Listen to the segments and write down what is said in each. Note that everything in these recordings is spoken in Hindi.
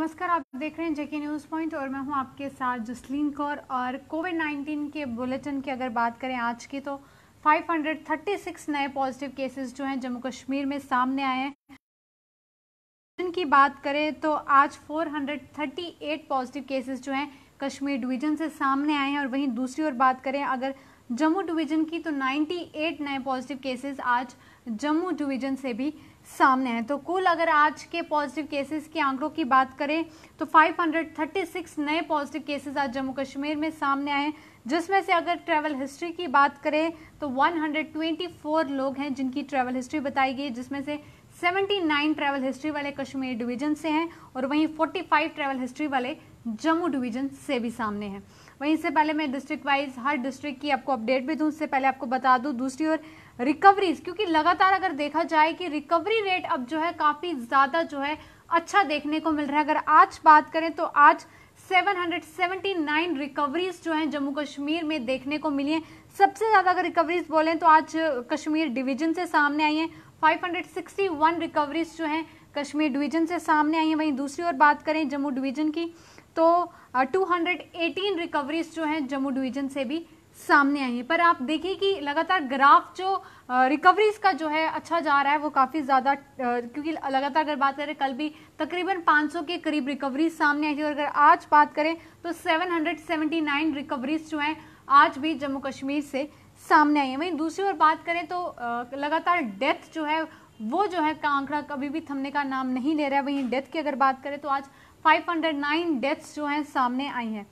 नमस्कार, आप देख रहे हैं जेके न्यूज़ पॉइंट और मैं हूँ आपके साथ जसलीन कौर। और कोविड 19 के बुलेटिन की अगर बात करें आज की तो 536 नए पॉजिटिव केसेस जो हैं जम्मू कश्मीर में सामने आए हैं। की बात करें तो आज 438 पॉजिटिव केसेस जो हैं कश्मीर डिवीज़न से सामने आए हैं। और वहीं दूसरी ओर बात करें, अगर जम्मू डिवीज़न की तो 98 नए पॉजिटिव केसेस आज जम्मू डिवीज़न से भी सामने हैं। तो कुल अगर आज के पॉजिटिव केसेस के आंकड़ों की बात करें तो 536 नए पॉजिटिव केसेस आज जम्मू कश्मीर में सामने आए जिसमें से अगर ट्रैवल हिस्ट्री की बात करें तो 124 लोग हैं जिनकी ट्रैवल हिस्ट्री बताई गई, जिसमें से 79 ट्रैवल हिस्ट्री वाले कश्मीर डिवीज़न से हैं और वहीं 45 ट्रैवल हिस्ट्री वाले जम्मू डिवीज़न से भी सामने हैं। वहीं से पहले मैं डिस्ट्रिक्ट वाइज हर डिस्ट्रिक्ट की आपको अपडेट भी दूँ, उससे पहले आपको बता दूँ। दूसरी ओर रिकवरीज, क्योंकि लगातार अगर देखा जाए कि रिकवरी रेट अब जो है काफ़ी ज़्यादा जो है अच्छा देखने को मिल रहा है। अगर आज बात करें तो आज 779 रिकवरीज जो हैं जम्मू कश्मीर में देखने को मिली हैं। सबसे ज़्यादा अगर रिकवरीज बोलें तो आज कश्मीर डिवीज़न से सामने आई हैं। 561 रिकवरीज जो हैं कश्मीर डिवीज़न से सामने आई हैं। वहीं दूसरी ओर बात करें जम्मू डिवीज़न की तो 218 रिकवरीज जो हैं जम्मू डिवीज़न से भी सामने आई है। पर आप देखिए कि लगातार ग्राफ जो रिकवरीज का जो है अच्छा जा रहा है, वो काफ़ी ज़्यादा क्योंकि लगातार अगर बात करें, कल भी तकरीबन 500 के करीब रिकवरीज सामने आई थी और अगर आज बात करें तो 779 रिकवरीज जो हैं, आज भी जम्मू कश्मीर से सामने आई है। वहीं दूसरी ओर बात करें तो लगातार डेथ जो है, वो जो है का आंकड़ा कभी भी थमने का नाम नहीं ले रहा है। वहीं डेथ की अगर बात करें तो आज 509 डेथ्स जो हैं सामने आई हैं।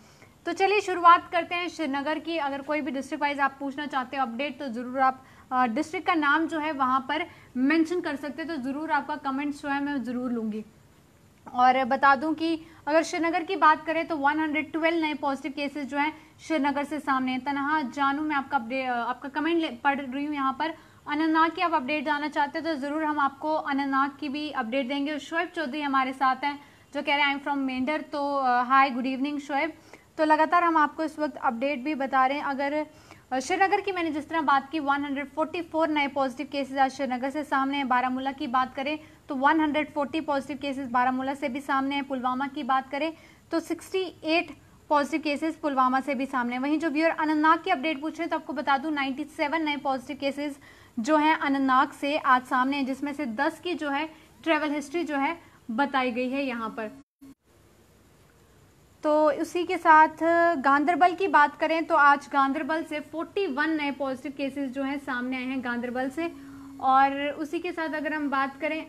तो चलिए शुरुआत करते हैं श्रीनगर की। अगर कोई भी डिस्ट्रिक्ट वाइज आप पूछना चाहते हो अपडेट तो ज़रूर आप डिस्ट्रिक्ट का नाम जो है वहाँ पर मेंशन कर सकते हैं तो ज़रूर आपका कमेंट जो है मैं ज़रूर लूँगी। और बता दूँ कि अगर श्रीनगर की बात करें तो 112 नए पॉजिटिव केसेस जो हैं श्रीनगर से सामने हैं। तनहा, जानू मैं आपका अपडेट आपका कमेंट पढ़ रही हूँ यहाँ पर। अनंतनाग की आप अपडेट जाना चाहते हो तो ज़रूर हम आपको अनंतनाग की भी अपडेट देंगे। शोएब चौधरी हमारे साथ हैं, जो कह रहे हैं आई एम फ्रॉम मेंढर तो हाय गुड इवनिंग शोएब। तो लगातार हम आपको इस वक्त अपडेट भी बता रहे हैं। अगर श्रीनगर की मैंने जिस तरह बात की 144 नए पॉजिटिव केसेस आज श्रीनगर से सामने हैं। बारामूला की बात करें तो 140 पॉजिटिव केसेस बारामूला से भी सामने हैं। पुलवामा की बात करें तो 68 पॉजिटिव केसेस पुलवामा से भी सामने वहीं जो व्यूअर अनंतनाग की अपडेट पूछ रहे हैं तो आपको बता दूँ 97 नए पॉजिटिव केसेस जो हैं अनंतनाग से आज सामने हैं, जिसमें से 10 की जो है ट्रेवल हिस्ट्री जो है बताई गई है यहाँ पर। तो उसी के साथ गांधरबल की बात करें तो आज गांधरबल से 41 नए पॉजिटिव केसेस जो हैं सामने आए हैं गांधरबल से। और उसी के साथ अगर हम बात करें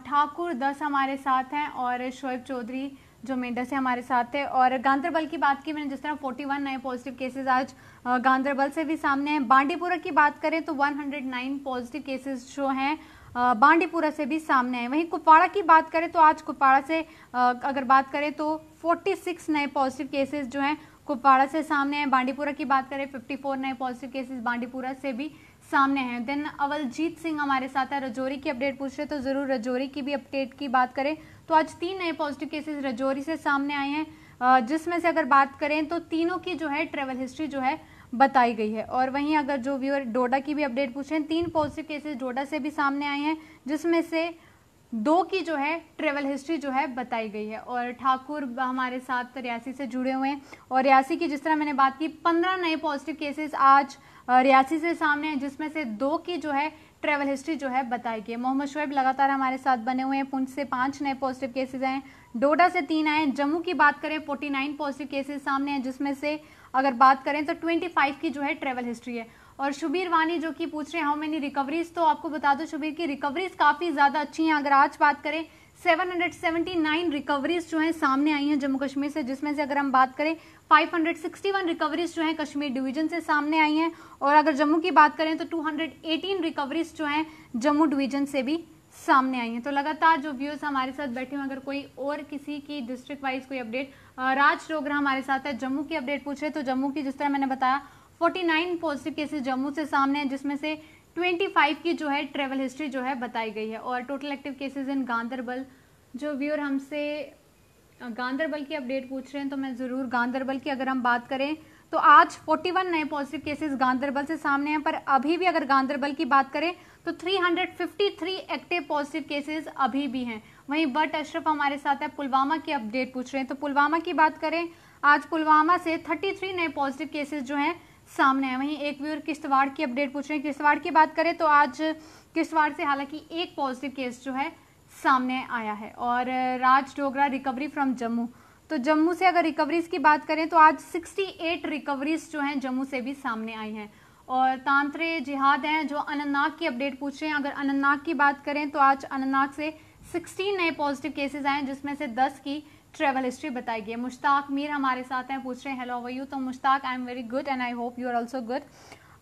ठाकुर दस हमारे साथ हैं और शोएब चौधरी जो मेंढर से हमारे साथ थे। और गांधरबल की बात की मैंने जिस तरह 41 नए पॉजिटिव केसेस आज गांधरबल से भी सामने हैं। बांडीपुरा की बात करें तो 109 पॉजिटिव केसेस जो हैं बांडीपुरा से भी सामने आए। वहीं कुपवाड़ा की बात करें तो आज कुपवाड़ा से अगर बात करें तो 46 नए पॉजिटिव केसेस जो हैं कुपवाड़ा से सामने हैं बांडीपुरा की बात करें 54 नए पॉजिटिव केसेस बांडीपुरा से भी सामने हैं। देन अवलजीत सिंह हमारे साथ है। रजौरी की अपडेट पूछ रहे तो ज़रूर रजौरी की भी अपडेट की बात करें। तो आज तीन नए पॉजिटिव केसेस रजौरी से सामने आए हैं। जिसमें से अगर बात करें तो तीनों की जो है ट्रेवल हिस्ट्री जो है बताई गई है। और वहीं अगर जो व्यूअर डोडा की भी अपडेट पूछे तीन पॉजिटिव केसेस डोडा से भी सामने आए हैं, जिसमें से दो की जो है ट्रेवल हिस्ट्री जो है बताई गई है। और ठाकुर हमारे साथ रियासी से जुड़े हुए हैं। और रियासी की जिस तरह मैंने बात की, पंद्रह नए पॉजिटिव केसेस आज रियासी से सामने हैं, जिसमें से दो की जो है ट्रेवल हिस्ट्री जो है बताई गई है। मोहम्मद शुएब लगातार हमारे साथ बने हुए हैं। पुंछ से पाँच नए पॉजिटिव केसेस हैं। डोडा से तीन आए जम्मू की बात करें फोर्टी नाइन पॉजिटिव केसेज सामने हैं, जिसमें से अगर बात करें तो 25 की जो है ट्रेवल हिस्ट्री है। और शुबीर वानी जो कि पूछ रहे हैं हाउ मेनी रिकवरीज तो आपको बता दो शुबीर की रिकवरीज काफ़ी ज़्यादा अच्छी हैं। अगर आज बात करें 779 रिकवरीज जो हैं सामने आई हैं जम्मू कश्मीर से, जिसमें से अगर हम बात करें 561 रिकवरीज जो हैं कश्मीर डिवीज़न से सामने आई हैं। और अगर जम्मू की बात करें तो 218 रिकवरीज जो हैं जम्मू डिवीज़न से भी सामने आई हैं। तो लगातार जो व्यूज़ हमारे साथ बैठे हुए अगर कोई और किसी की डिस्ट्रिक्ट वाइज कोई अपडेट राज डोगरा हमारे साथ है। जम्मू की अपडेट पूछ रहे तो जम्मू की जिस तरह मैंने बताया 49 पॉजिटिव केसेस जम्मू से सामने हैं, जिसमें से 25 की जो है ट्रेवल हिस्ट्री जो है बताई गई है। और total active cases in Ganderbal जो व्यूअर हमसे गांधरबल की अपडेट पूछ रहे हैं तो मैं ज़रूर गांधरबल की अगर हम बात करें तो आज 41 नए पॉजिटिव केसेस गांधरबल से सामने हैं। पर अभी भी अगर गांधरबल की बात करें तो 353 एक्टिव पॉजिटिव केसेस अभी भी हैं। वहीं बट अशरफ हमारे साथ है। पुलवामा की अपडेट पूछ रहे हैं। तो पुलवामा की बात करें, आज पुलवामा से 33 नए पॉजिटिव केसेस जो हैं सामने हैं। वहीं एक व्यूर किश्तवाड़ की अपडेट पूछ रहे हैं। किश्तवाड़ की बात करें तो आज किश्तवाड़ से हालाँकि एक पॉजिटिव केस जो है सामने आया है। और राज डोगरा रिकवरी फ्रॉम जम्मू। तो जम्मू से अगर रिकवरीज की बात करें तो आज 68 रिकवरीज जो हैं जम्मू से भी सामने आई हैं। और तांत्रे जिहाद हैं जो अनंतनाग की अपडेट पूछ रहे हैं। अगर अनंतनाग की बात करें तो आज अनंतनाग से 16 नए पॉजिटिव केसेस आए, जिसमें से 10 की ट्रेवल हिस्ट्री बताई गई है। मुश्ताक मीर हमारे साथ हैं, पूछ रहे हैं हेलो यू तो Mushtaq I am very good and I hope you are also good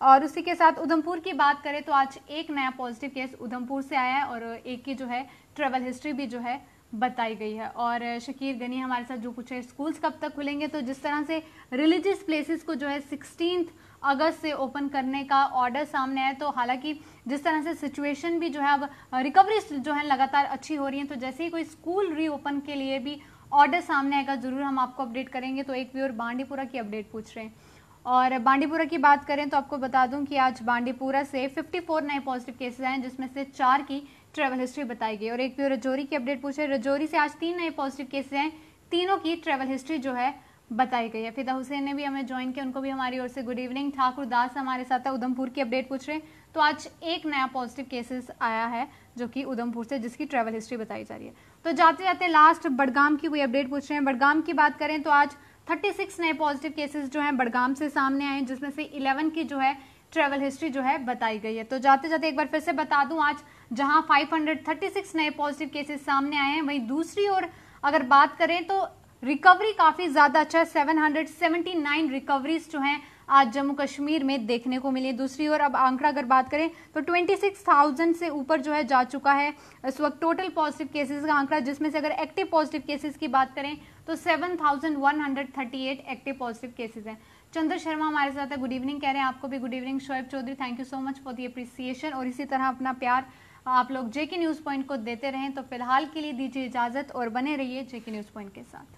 और उसी के साथ उधमपुर की बात करें तो आज एक नया पॉजिटिव केस उधमपुर से आया है और एक की जो है ट्रेवल हिस्ट्री भी जो है बताई गई है। और शकीर गनी हमारे साथ जो पूछे स्कूल्स कब तक खुलेंगे? तो जिस तरह से रिलीजियस प्लेसेस को जो है सिक्सटीन अगस्त से ओपन करने का ऑर्डर सामने आया। तो हालाँकि जिस तरह से सिचुएशन भी जो है अब रिकवरी जो है लगातार अच्छी हो रही है तो जैसे ही कोई स्कूल रीओपन के लिए भी ऑर्डर सामने आएगा, ज़रूर हम आपको अपडेट करेंगे। तो एक व्यूअर बांडीपुरा की अपडेट पूछ रहे हैं। और बांडीपुरा की बात करें तो आपको बता दूँ कि आज बांडीपुरा से 54 नए पॉजिटिव केसेस आए जिसमें से चार की ट्रेवल हिस्ट्री बताई गई। और एक भी रजौरी की अपडेट पूछे रजौरी से आज तीन नए पॉजिटिव केसेस हैं। तीनों की ट्रेवल हिस्ट्री जो है बताई गई है। फिदा हुसैन ने भी हमें ज्वाइन किया, उनको भी हमारी ओर से गुड इवनिंग ठाकुर दास हमारे साथ है, उधमपुर की अपडेट पूछ रहे हैं। तो आज एक नया पॉजिटिव केसेस आया है, जो कि उधमपुर से, जिसकी ट्रेवल हिस्ट्री बताई जा रही है। तो जाते जाते लास्ट बडगाम की कोई अपडेट पूछ रहे हैं। बडगाम की बात करें तो आज 36 नए पॉजिटिव केसेस जो हैं बडगाम से सामने आए जिसमें से 11 की जो है ट्रेवल हिस्ट्री जो है बताई गई है। तो जाते जाते एक बार फिर से बता दूँ, आज जहाँ 536 नए पॉजिटिव केसेस सामने आए हैं, वहीं दूसरी ओर अगर बात करें तो रिकवरी काफ़ी ज़्यादा अच्छा है। 779 रिकवरीज जो हैं आज जम्मू कश्मीर में देखने को मिली। दूसरी ओर अब आंकड़ा अगर बात करें तो 26,000 से ऊपर जो है जा चुका है। इस वक्त टोटल पॉजिटिव केसेस का आंकड़ा जिसमें से अगर एक्टिव पॉजिटिव केसेस की बात करें तो 7,138 एक्टिव पॉजिटिव केसेस हैं। चंद्र शर्मा हमारे साथ है। गुड इवनिंग कह रहे हैं आपको भी good evening Shoaib Chaudhary thank you so much for the appreciation और इसी तरह अपना प्यार आप लोग जेके न्यूज़ पॉइंट को देते रहें। तो फ़िलहाल के लिए दीजिए इजाज़त और बने रहिए जेके न्यूज़ पॉइंट के साथ।